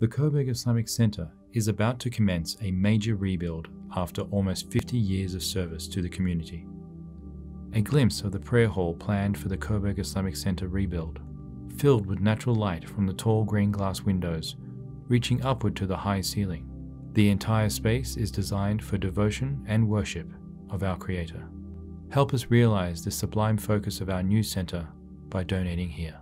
The Coburg Islamic Center is about to commence a major rebuild after almost 50 years of service to the community. A glimpse of the prayer hall planned for the Coburg Islamic Center rebuild, filled with natural light from the tall green glass windows, reaching upward to the high ceiling. The entire space is designed for devotion and worship of our Creator. Help us realize the sublime focus of our new center by donating here.